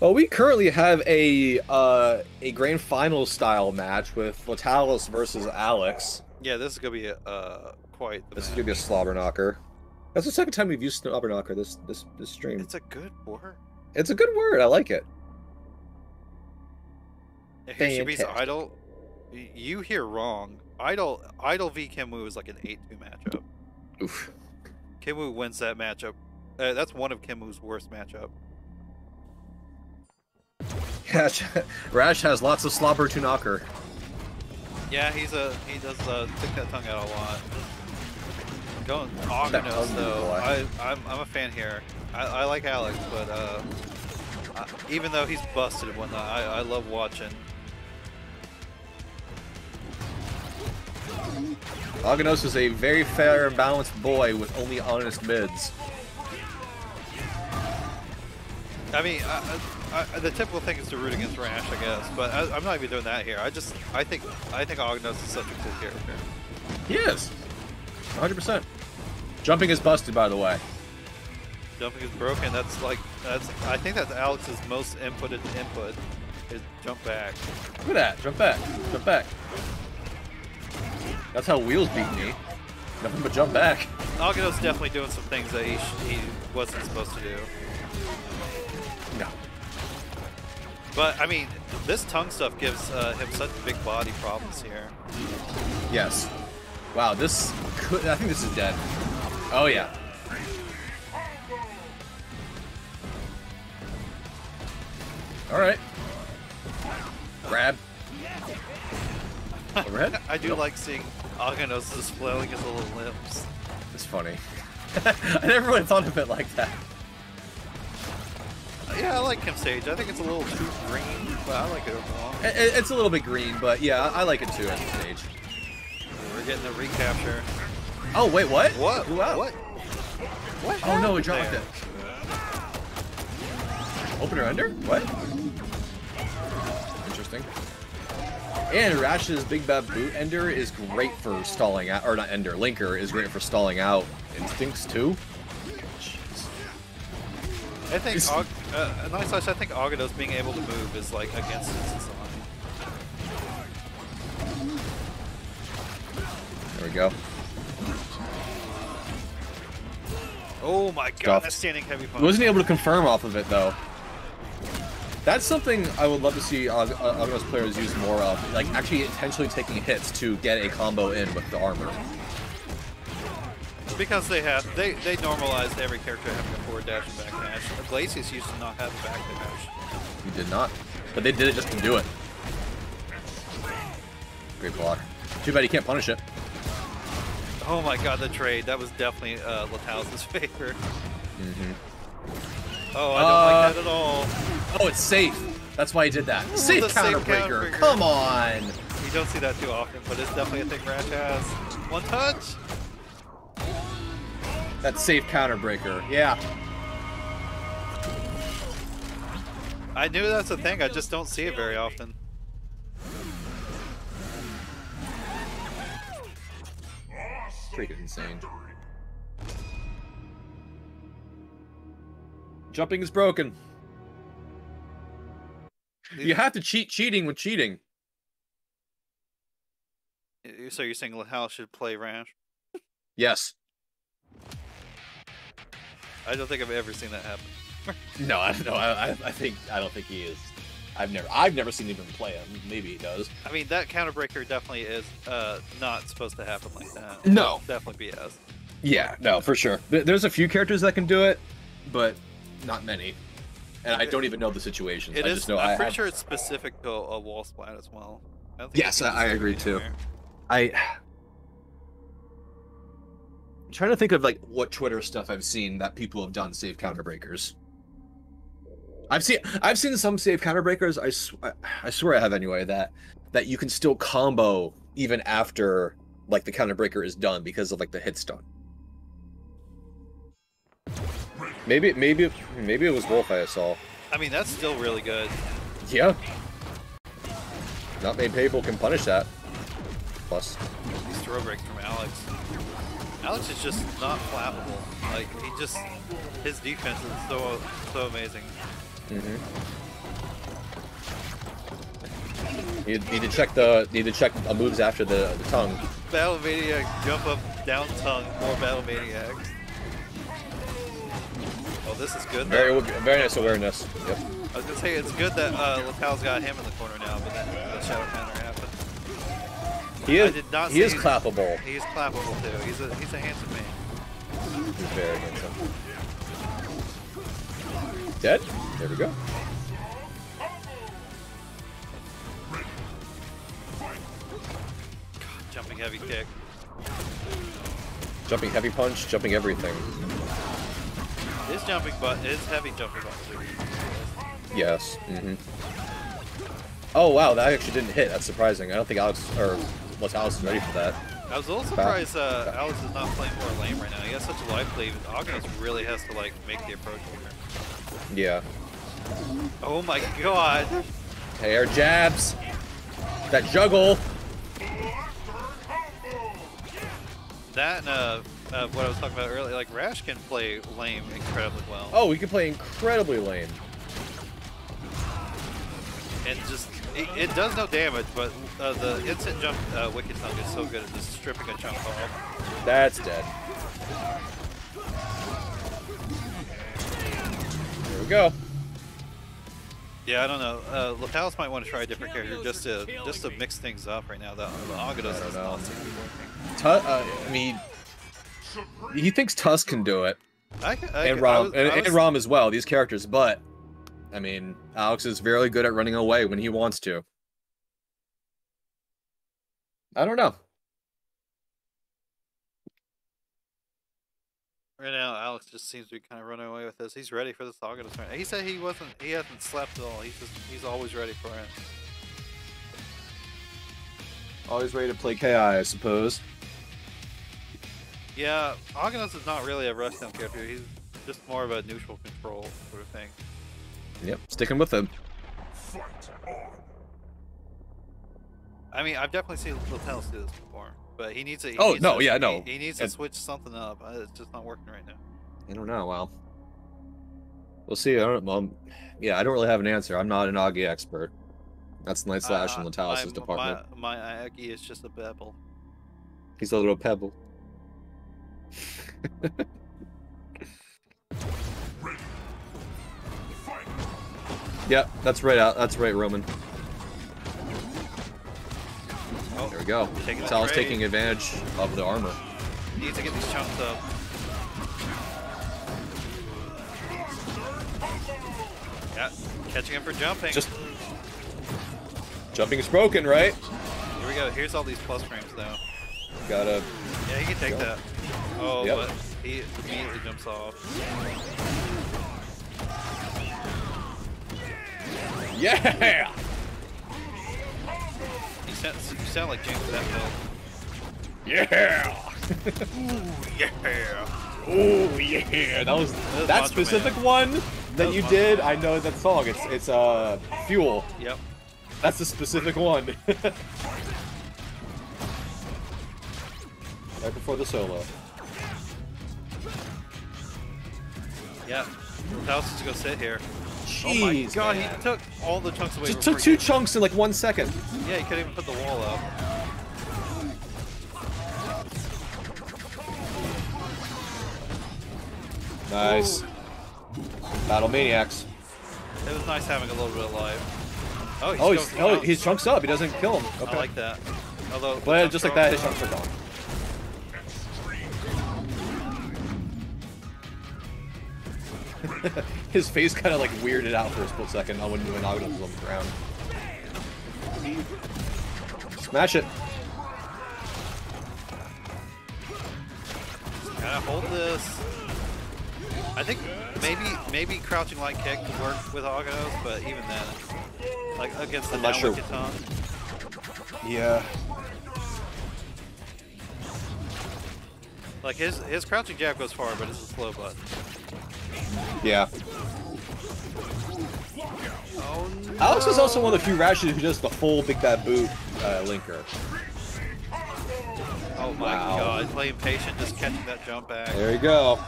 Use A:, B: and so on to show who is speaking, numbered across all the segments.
A: Well, we currently have a uh, a grand final style match with Letalis versus Alex.
B: Yeah, this is gonna be uh quite.
A: This is gonna be a slobber knocker. That's the second time we've used slobber knocker this this this stream.
B: It's a good word.
A: It's a good word. I like it.
B: And Here she beats Eyedol. You hear wrong. Eyedol Eyedol v Kim Wu is like an 8-2 matchup.
A: Oof.
B: Kim Wu wins that matchup. Uh, that's one of Kim Wu's worst matchup.
A: Rash, Rash has lots of slobber to knocker.
B: Yeah, he's a he does uh, stick that tongue out a lot. Going
A: That
B: though. I I'm, I'm a fan here. I, I like Alex, but uh, uh, even though he's busted and whatnot, I, I love watching.
A: Aganos is a very fair and balanced boy with only honest mids.
B: I mean, I, I, I, the typical thing is to root against Rash, I guess, but I, I'm not even doing that here. I just I think I think Aganos is such a cool character.
A: He is. 100%. Jumping is busted, by the way.
B: Jumping is broken. That's like that's I think that's Alex's most inputted input is jump back.
A: Look at that. Jump back. Jump back. That's how Wheels beat me. Nothing but jump back.
B: Aganos is definitely doing some things that he sh- he wasn't supposed to do. But I mean, this tongue stuff gives uh, him such big body problems here.
A: Yes. Wow, this could. I think this is dead. Oh, yeah. Alright. Grab. Overhead?
B: I do like seeing just flailing his little limbs.
A: It's funny. I never would have thought of it like that.
B: Yeah, I like Kim Sage. I think it's a little too green, but I like it overall.
A: It's a little bit green, but yeah, I like it too at this stage.
B: We're getting a recapture.
A: Oh, wait, what?
B: What?
A: Out.
B: What? What?
A: Oh no, it dropped
B: there?
A: it. Opener under? What? Interesting. And Rash's Big Bad Boot Ender is great for stalling out, or not Ender, Linker is great for stalling out instincts too.
B: I think uh, a nice slice. I think Aganos being able to move is like against his design.
A: There we go.
B: Oh my god,
A: Stuffed.
B: that's standing heavy punch.
A: Wasn't able to confirm off of it though. That's something I would love to see Ag- uh, players use more of, like actually intentionally taking hits to get a combo in with the armor.
B: Because they have they they normalized every character having a forward dash and back dash. Glacius used to not have a back dash.
A: You did not, but they did it just to do it. Great block. Too bad he can't punish it.
B: Oh my god, the trade that was definitely uh, Letalis' favor.
A: Mm-hmm.
B: Oh, I don't
A: Uh,
B: like that at all.
A: Oh, it's safe. That's why he did that. Safe
B: safe
A: counter breaker.
B: counter breaker.
A: Come on.
B: You don't see that too often, but it's definitely a thing Rash has. One touch.
A: That's safe counter breaker. Yeah.
B: I knew that's a thing. I just don't see it very often.
A: Freaking insane. Jumping is broken. You have to cheat cheating with cheating.
B: So you're saying Letalis should play Rash?
A: Yes.
B: I don't think I've ever seen that happen.
A: No, I no, I, I- I think I don't think he is. I've never I've never seen him play him. Maybe he does.
B: I mean, that counter breaker definitely is uh, not supposed to happen like that.
A: No.
B: Definitely BS.
A: Yeah, no, for sure. There- There's a few characters that can do it, but not many. And I don't even know the situation.
B: It
A: I
B: is.
A: just know
B: I'm
A: I
B: pretty
A: have-
B: sure it's specific to a wall splat as well. I don't think
A: Yes, I- I agree too.
B: anywhere.
A: I I'm trying to think of like what Twitter stuff I've seen that people have done save counterbreakers. I've seen I've seen some save counterbreakers. I sw- I- I swear I have anyway that that you can still combo even after like the counterbreaker is done because of like the hit stun. Maybe maybe maybe it was Wolf I saw.
B: I mean, that's still really good.
A: Yeah. Not many people can punish that. Plus,
B: These throw breaks from Alex. Alex is just not flappable. Like, he just, his defense is so, so amazing.
A: Mm-hmm. You need to check the, need to check moves after the, the tongue.
B: Battle Maniac, jump up, down tongue, more Battle Maniacs. Oh, this is good. Though.
A: Very, very nice awareness. Yep.
B: I was gonna say, it's good that uh, Lapel's got him in the corner now, but then the Shadow kind
A: he is he is clappable.
B: He's clappable too. He's a he's a handsome man.
A: He's very handsome. Dead? There we go.
B: Jumping heavy kick.
A: Jumping heavy punch, jumping everything.
B: His jumping butt, his heavy jumping butt.
A: Yes. hmm Oh wow, that actually didn't hit. That's surprising. I don't think Alex or was Alex ready for that.
B: I was a little surprised uh, Alex is not playing more lane right now. He has such a life lead. Aganos really has to like make the approach here.
A: Yeah.
B: Oh my god!
A: Hey, air jabs. That juggle.
B: That and uh, uh, what I was talking about earlier, like Rash can play lame incredibly well.
A: Oh, he can play incredibly lame.
B: And just, it, it does no damage, but uh, the instant jump uh, Wicked Tongue is so good at just stripping a chunk off.
A: That's dead. There we go.
B: Yeah, I don't know. Uh, Letalis might want to try a different character just to just to mix things up right now. The, the Aganos
A: I don't
B: does
A: know.
B: seem to be working.
A: Tu- uh, I mean, he thinks Tusk can do it,
B: I, I,
A: and
B: ca- I
A: RAAM,
B: was-
A: and,
B: I
A: and RAAM as well. These characters, but I mean, Alex is very good at running away when he wants to. I don't know.
B: Right now, Alex just seems to be kind of running away with this. He's ready for this Aganos right now. He said he wasn't. He hasn't slept at all. He's just. He's always ready for it.
A: Always ready to play KI, I suppose.
B: Yeah, Aganos is not really a rushdown character. He's just more of a neutral control sort of thing.
A: Yep, sticking with him.
B: I mean, I've definitely seen Letalis do this before, but he needs to. He
A: Oh,
B: needs
A: no,
B: to-
A: yeah,
B: he-
A: no.
B: He, needs to
A: And-
B: switch something up. Uh, It's just not working right now.
A: I don't know. Well, we'll see. I don't. Well, yeah, I don't really have an answer. I'm not an Augie expert. That's Night Slash
B: Uh,
A: in Letalis'
B: my-
A: department.
B: My, my Aggie is just a pebble.
A: He's a little pebble. yep, that's right. Out. That's right, Roman.
B: Oh,
A: There we go. Sal's taking advantage of the armor.
B: needs to get these chunks up. Yeah, catching him for jumping.
A: Just jumping is broken, right?
B: Here we go. Here's all these plus frames though.
A: Gotta.
B: Yeah, he can take that. Oh,
A: Yep.
B: but he immediately jumps off.
A: Yeah.
B: You sound, you sound like James Hetfield.
A: Yeah.
B: Yeah.
A: Oh yeah, that was
B: was
A: that specific
B: Man.
A: one
B: That
A: that you did.
B: Man.
A: I know that song. It's it's uh fuel.
B: Yep.
A: That's the specific one. right before the solo.
B: Yeah. House to go sit here. Oh my
A: Jeez,
B: god,
A: man.
B: he took all the chunks away.
A: Just took two chunks in like one second.
B: Yeah, he couldn't even put the wall up.
A: Nice. Battle Maniacs.
B: It was nice having a little bit of life. Oh, he's
A: Oh, he's, oh,
B: chunks.
A: his chunks up. He doesn't kill him. Okay.
B: I like that. Although,
A: But just like that, his chunks are gone. his face kind of like weirded out for a split second when when Nagano was on the ground. Smash it.
B: Gotta hold this. I think maybe maybe crouching light kick could work with Aganos, but even then, like against the
A: I'm not sure.
B: wicked.
A: Yeah.
B: Like his his crouching jab goes far, but it's a slow button.
A: Yeah.
B: Oh no.
A: Alex is also one of the few Rashes who does the full Big Bad Boot uh, linker.
B: Oh my
A: Wow.
B: god, playing patient, just catching that jump back.
A: There you go.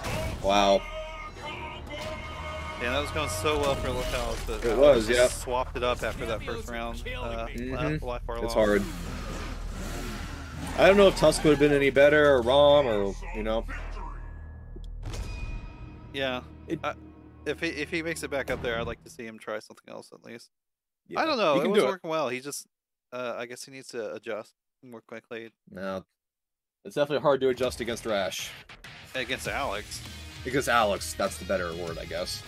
A: Wow.
B: Yeah, that was going so well for Locales, but
A: It was, yeah.
B: Swapped it up after that first round. Uh, life bar
A: It's hard. I don't know if Tusk would have been any better or RAAM or you know.
B: Yeah.
A: It-
B: I, if he if he makes it back up there, I'd like to see him try something else at least. I don't know. It was
A: do it.
B: working well. He just, uh, I guess he needs to adjust more quickly
A: No, it's definitely hard to adjust against Rash.
B: against Alex.
A: Because Alex, that's the better word, I guess.